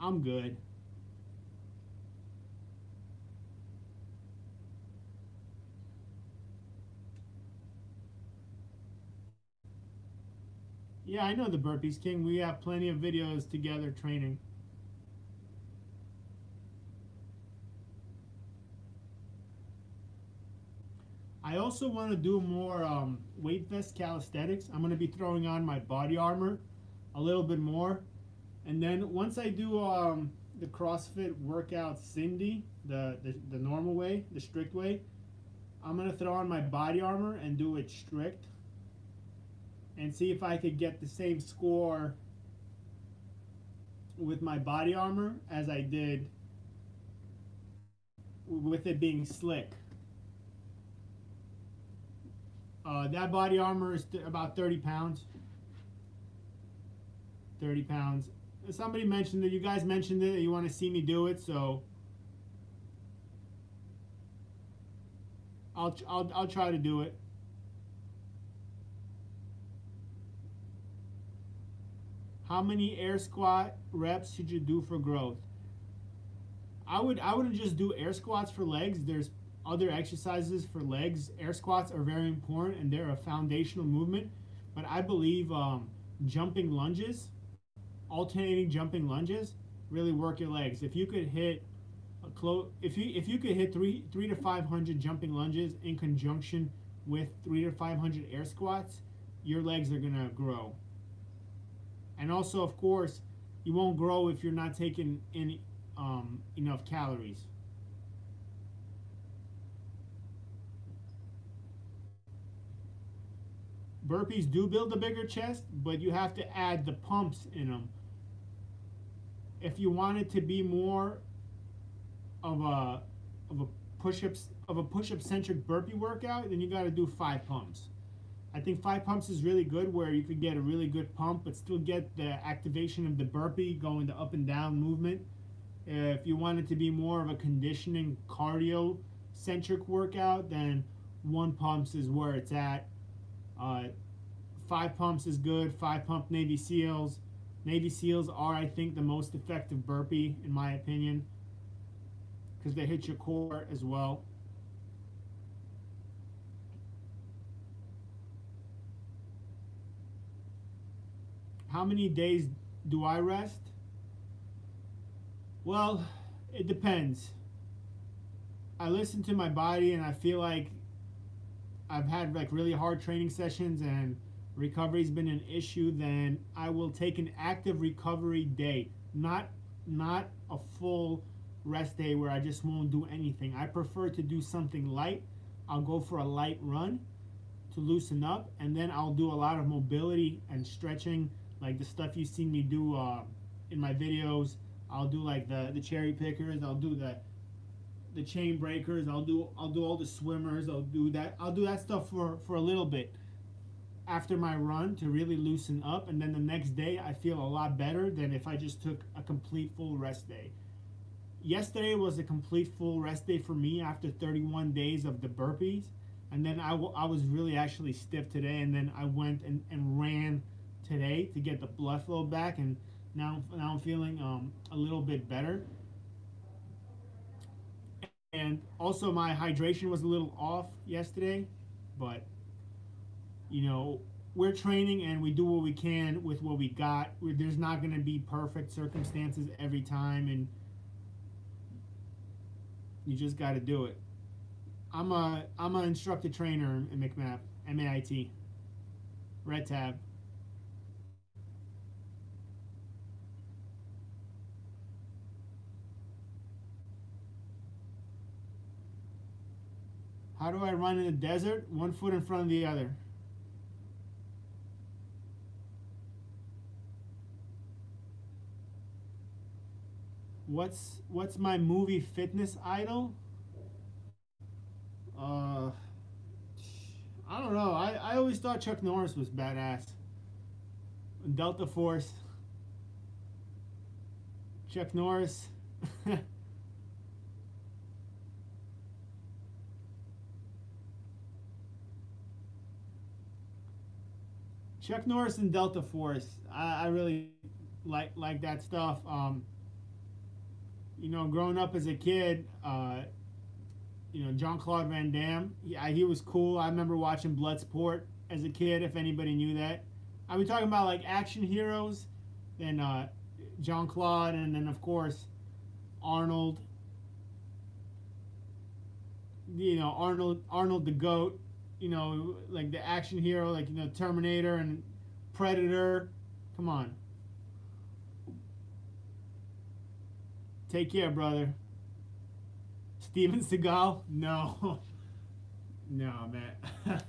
Speaker 1: I'm good. Yeah, I know the Burpees King. We have plenty of videos together training. I also want to do more um, weight vest calisthenics. I'm going to be throwing on my body armor a little bit more. And then once I do um, the CrossFit workout Cindy, the, the, the normal way, the strict way, I'm going to throw on my body armor and do it strict and see if I could get the same score with my body armor as I did with it being slick. Uh, that body armor is th about 30 pounds. 30 pounds. Somebody mentioned it. You guys mentioned it. You want to see me do it, so I'll I'll I'll try to do it. How many air squat reps should you do for growth? I would I wouldn't just do air squats for legs. There's other exercises for legs. Air squats are very important and they're a foundational movement. But I believe um, jumping lunges, alternating jumping lunges, really work your legs. If you could hit a close, if you if you could hit three three to five hundred jumping lunges in conjunction with three to five hundred air squats, your legs are gonna grow. And also, of course, you won't grow if you're not taking in um, enough calories. Burpees do build a bigger chest, but you have to add the pumps in them. If you want it to be more of a of a push-ups of a push-up centric burpee workout, then you got to do five pumps. I think five pumps is really good where you could get a really good pump but still get the activation of the burpee going the up and down movement. If you want it to be more of a conditioning cardio centric workout, then one pumps is where it's at. Uh, five pumps is good. Five pump Navy SEALs. Navy SEALs are, I think, the most effective burpee, in my opinion, because they hit your core as well. How many days do I rest? Well, it depends. I listen to my body and I feel like I've had like really hard training sessions and recovery's been an issue, then I will take an active recovery day, not not a full rest day where I just won't do anything. I prefer to do something light. I'll go for a light run to loosen up, and then I'll do a lot of mobility and stretching, like the stuff you see me do uh, in my videos. I'll do like the the cherry pickers. I'll do the the chain breakers. I'll do I'll do all the swimmers. I'll do that. I'll do that stuff for for a little bit after my run to really loosen up and then the next day I feel a lot better than if I just took a complete full rest day. Yesterday was a complete full rest day for me after 31 days of the burpees and then I, I was really actually stiff today and then I went and, and ran today to get the blood flow back and now, now I'm feeling um, a little bit better and also my hydration was a little off yesterday but you know we're training and we do what we can with what we got we're, there's not going to be perfect circumstances every time and you just got to do it i'm a i'm an instructor trainer in mcmap MAIT red tab How do I run in the desert? One foot in front of the other. What's what's my movie fitness idol? Uh, I don't know. I, I always thought Chuck Norris was badass. Delta Force. Chuck Norris. Chuck Norris and Delta Force. I, I really like like that stuff. Um, you know, growing up as a kid, uh, you know, Jean Claude Van Damme. Yeah, he was cool. I remember watching Bloodsport as a kid. If anybody knew that, I was talking about like action heroes, then uh, Jean Claude, and then of course Arnold. you know Arnold Arnold the Goat, you know like the action hero like you know Terminator and Predator. Come on. Take care, brother. Steven Seagal? No. no, man.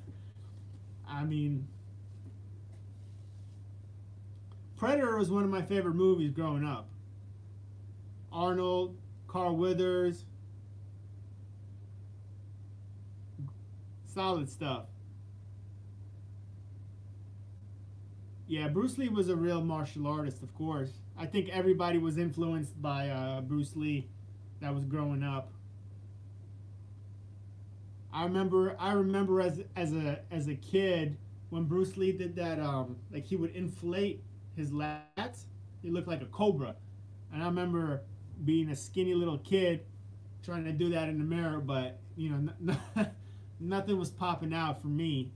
Speaker 1: I mean, Predator was one of my favorite movies growing up. Arnold, Carl Weathers, solid stuff. Yeah, Bruce Lee was a real martial artist, of course. I think everybody was influenced by uh, Bruce Lee that was growing up. I remember I remember as as a as a kid when Bruce Lee did that um like he would inflate his lats. He looked like a cobra. And I remember being a skinny little kid trying to do that in the mirror, but you know, nothing was popping out for me.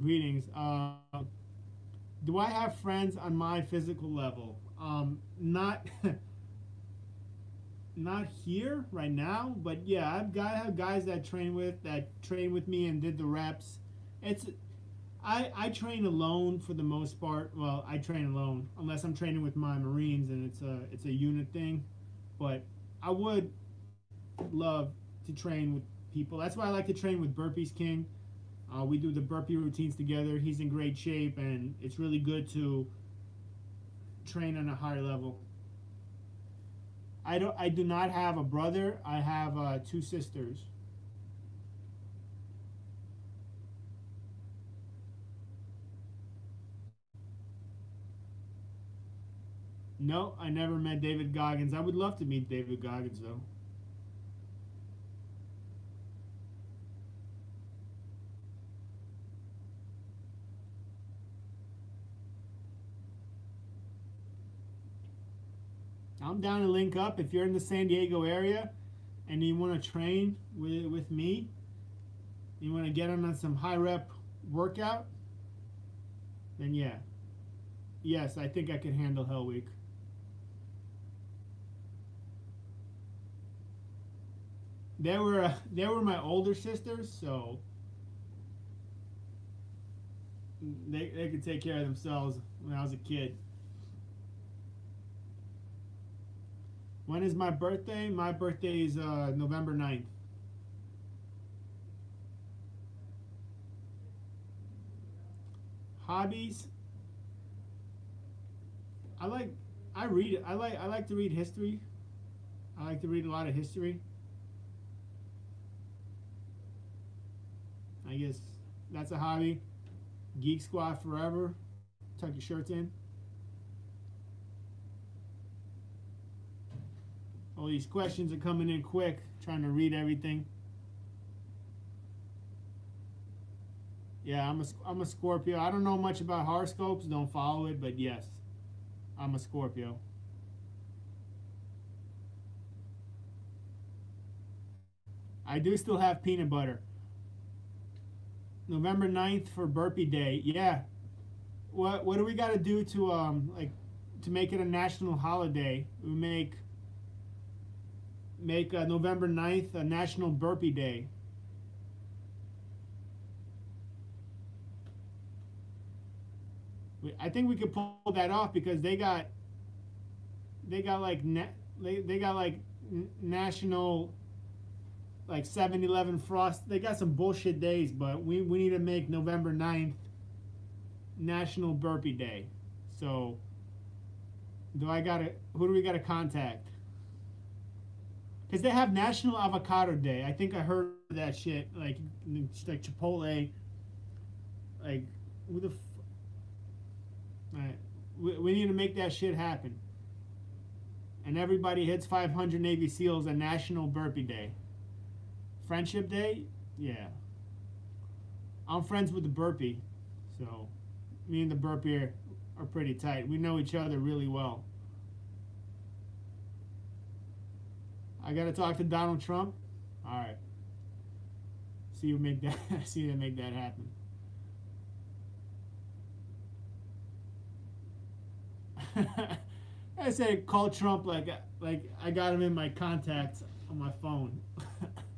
Speaker 1: Greetings. Uh, do I have friends on my physical level? Um, not, not here right now, but yeah, I've got have guys that train with that train with me and did the reps. It's, I I train alone for the most part. Well, I train alone unless I'm training with my Marines and it's a it's a unit thing, but I would love to train with people. That's why I like to train with Burpees King uh, we do the burpee routines together. He's in great shape, and it's really good to train on a higher level. I don't. I do not have a brother. I have uh, two sisters. No, I never met David Goggins. I would love to meet David Goggins, though. I'm down to link up. If you're in the San Diego area and you want to train with, with me, you want to get on some high rep workout, then yeah. Yes, I think I can handle Hell Week. They were uh, they were my older sisters, so they they could take care of themselves when I was a kid. When is my birthday? My birthday is uh, November 9th. Hobbies. I like I read I like I like to read history. I like to read a lot of history. I guess that's a hobby. Geek Squad forever. Tuck your shirts in. All these questions are coming in quick, trying to read everything. Yeah, I'm a, I'm a Scorpio. I don't know much about horoscopes, don't follow it, but yes, I'm a Scorpio. I do still have peanut butter. November 9th for burpee day. Yeah. What what do we got to do to um like to make it a national holiday? We make make uh, November 9th a National Burpee Day. I think we could pull that off because they got they got like they, they got like national like 7-Eleven frost. They got some bullshit days, but we, we need to make November 9th National Burpee Day. So do I got to who do we got to contact? Because they have National Avocado Day. I think I heard that shit like like Chipotle. Like who the. F- right. we, we need to make that shit happen. And everybody hits 500 Navy SEALs a National Burpee Day. Friendship Day, yeah. I'm friends with the burpee, so me and the burpee are, are pretty tight. We know each other really well. I gotta talk to Donald Trump. All right. See you make that. see you make that happen. I said call Trump like like I got him in my contacts on my phone.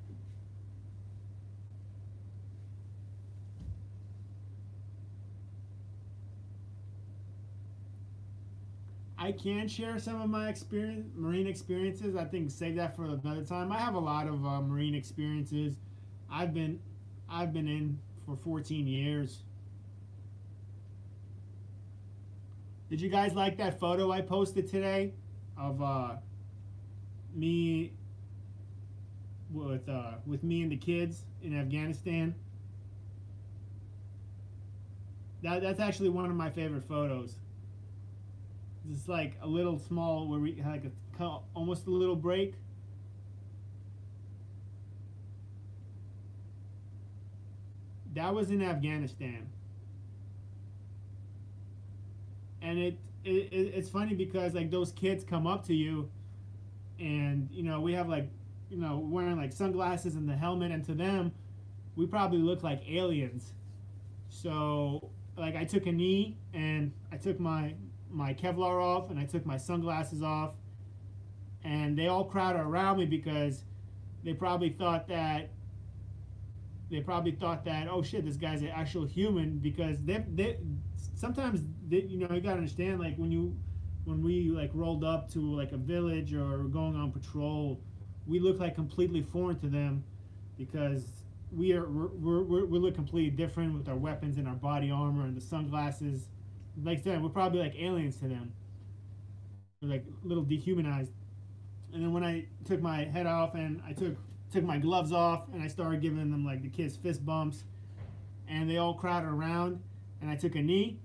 Speaker 1: I can share some of my experience, marine experiences. I think save that for another time. I have a lot of uh, marine experiences. I've been, I've been in for 14 years. Did you guys like that photo I posted today of uh, me with uh, with me and the kids in Afghanistan? That that's actually one of my favorite photos. It's like a little small where we had like a almost a little break. That was in Afghanistan. And it, it, it it's funny because like those kids come up to you and you know we have like you know wearing like sunglasses and the helmet and to them we probably look like aliens so like i took a knee and i took my my Kevlar off and I took my sunglasses off. And they all crowded around me because they probably thought that they probably thought that oh shit this guy's an actual human because they they sometimes they, you know you gotta understand like when you when we like rolled up to like a village or going on patrol we look like completely foreign to them because we are we're, we're, we look completely different with our weapons and our body armor and the sunglasses like said, we're probably like aliens to them. We're like little dehumanized. And then when I took my head off and I took took my gloves off and I started giving them like the kids fist bumps, and they all crowded around, and I took a knee,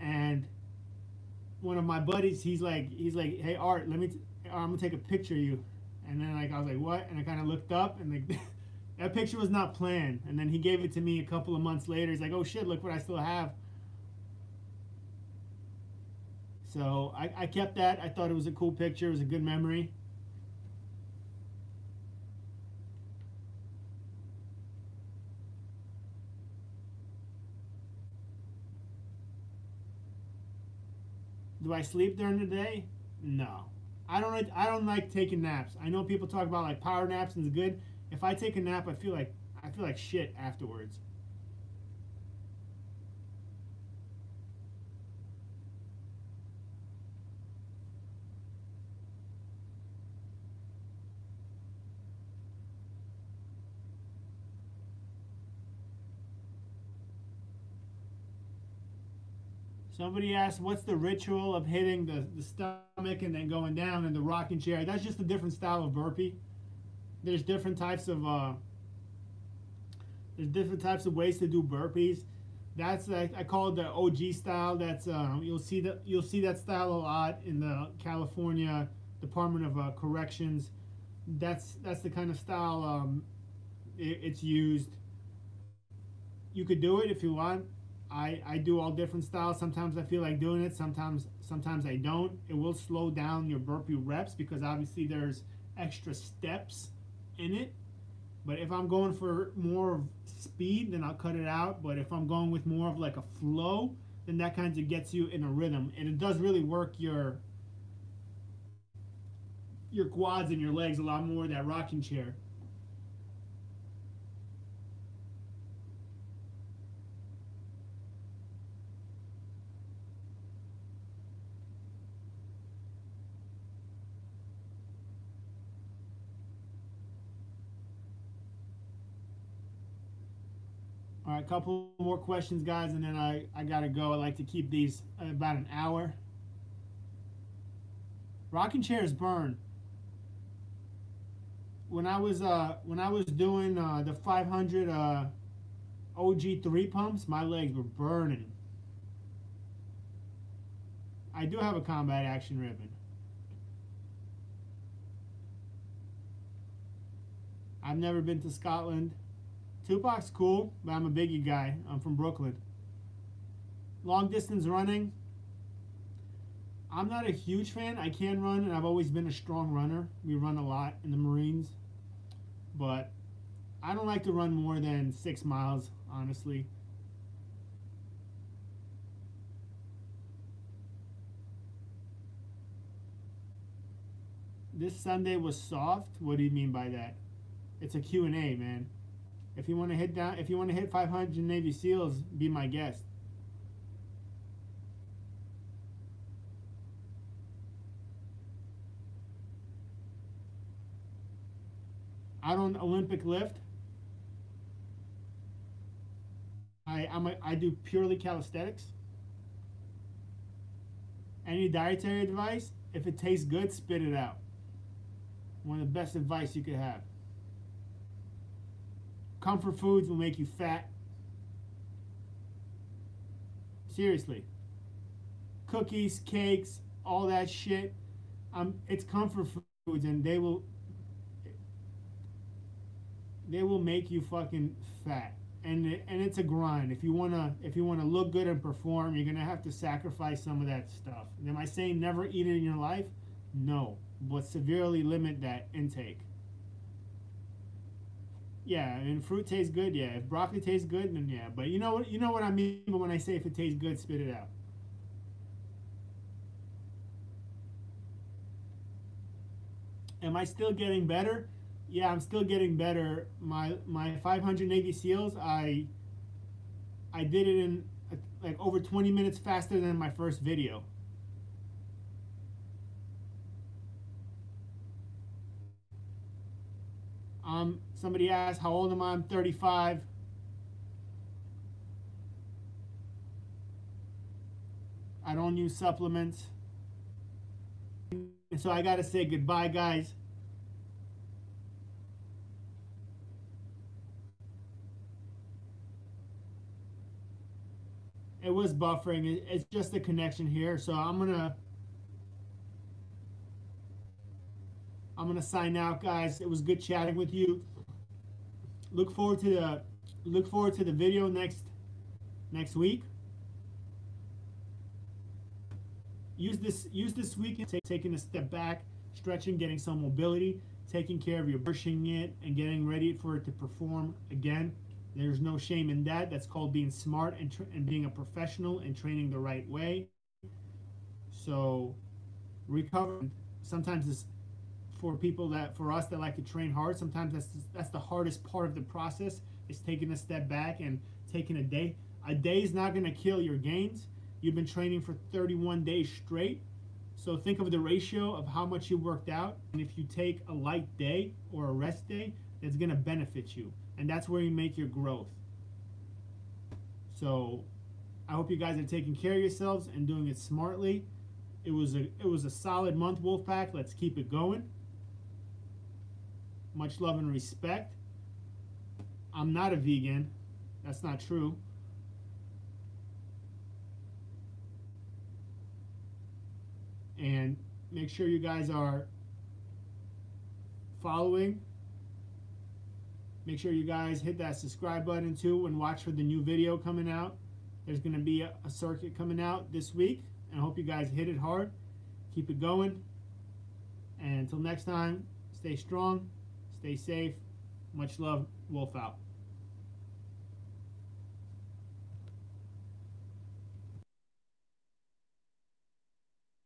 Speaker 1: and one of my buddies, he's like, he's like, hey Art, let me, t- I'm gonna take a picture of you, and then like I was like, what? And I kind of looked up, and like that picture was not planned, and then he gave it to me a couple of months later. He's like, oh shit, look what I still have. So I, I kept that. I thought it was a cool picture. It was a good memory. Do I sleep during the day? No. I don't like I don't like taking naps. I know people talk about like power naps and it's good. If I take a nap, I feel like I feel like shit afterwards. Somebody asked, what's the ritual of hitting the, the stomach and then going down in the rocking chair? That's just a different style of burpee. There's different types of uh, there's different types of ways to do burpees. That's I, I call it the OG style. That's uh, you'll see that you'll see that style a lot in the California Department of uh, Corrections. That's that's the kind of style um, it, it's used. You could do it if you want. I, I do all different styles. Sometimes I feel like doing it. Sometimes sometimes I don't. It will slow down your burpee reps because obviously there's extra steps in it. But if I'm going for more speed, then I'll cut it out. But if I'm going with more of like a flow, then that kind of gets you in a rhythm. And it does really work your your quads and your legs a lot more, that rocking chair. Right, a couple more questions, guys, and then I, I gotta go. I like to keep these about an hour. Rocking chairs burn. When I was uh when I was doing uh, the 500 uh, OG three pumps, my legs were burning. I do have a combat action ribbon. I've never been to Scotland. Tupac's cool, but I'm a Biggie guy. I'm from Brooklyn. Long distance running. I'm not a huge fan. I can run, and I've always been a strong runner. We run a lot in the Marines. But I don't like to run more than six miles, honestly. this Sunday was soft. What do you mean by that? It's a Q&A, man. If you want to hit down, if you want to hit 500 Navy SEALs, be my guest. I don't Olympic lift. I I'm a, I do purely calisthenics. Any dietary advice? If it tastes good, spit it out. One of the best advice you could have. Comfort foods will make you fat. Seriously. Cookies, cakes, all that shit. Um, it's comfort foods, and they will they will make you fucking fat and and it's a grind if you want to if you want to look good and perform you're gonna have to sacrifice some of that stuff am i saying never eat it in your life no but severely limit that intake yeah and fruit tastes good yeah if broccoli tastes good then yeah but you know what you know what i mean when i say if it tastes good spit it out am i still getting better yeah, I'm still getting better. My my 500 Navy SEALs, I I did it in like over 20 minutes faster than my first video. Um, somebody asked how old am I? I'm 35. I don't use supplements. And so I got to say goodbye, guys. it was buffering. It's just a connection here. So I'm gonna I'm gonna sign out, guys. It was good chatting with you. Look forward to the look forward to the video next next week. Use this use this weekend take, taking a step back, stretching, getting some mobility, taking care of your brushing it, and getting ready for it to perform again. There's no shame in that. That's called being smart and, and being a professional and training the right way. So, recover. Sometimes it's for people that, for us that like to train hard. Sometimes that's that's the hardest part of the process. Is taking a step back and taking a day. A day is not going to kill your gains. You've been training for 31 days straight. So think of the ratio of how much you worked out. And if you take a light day or a rest day, that's going to benefit you and that's where you make your growth. So I hope you guys are taking care of yourselves and doing it smartly. It was a it was a solid month, Wolfpack. Let's keep it going. Much love and respect. I'm not a vegan. That's not true. And make sure you guys are following Make sure you guys hit that subscribe button too and watch for the new video coming out. There's going to be a, circuit coming out this week. And I hope you guys hit it hard. Keep it going. And until next time, stay strong, stay safe. Much love. Wolf out.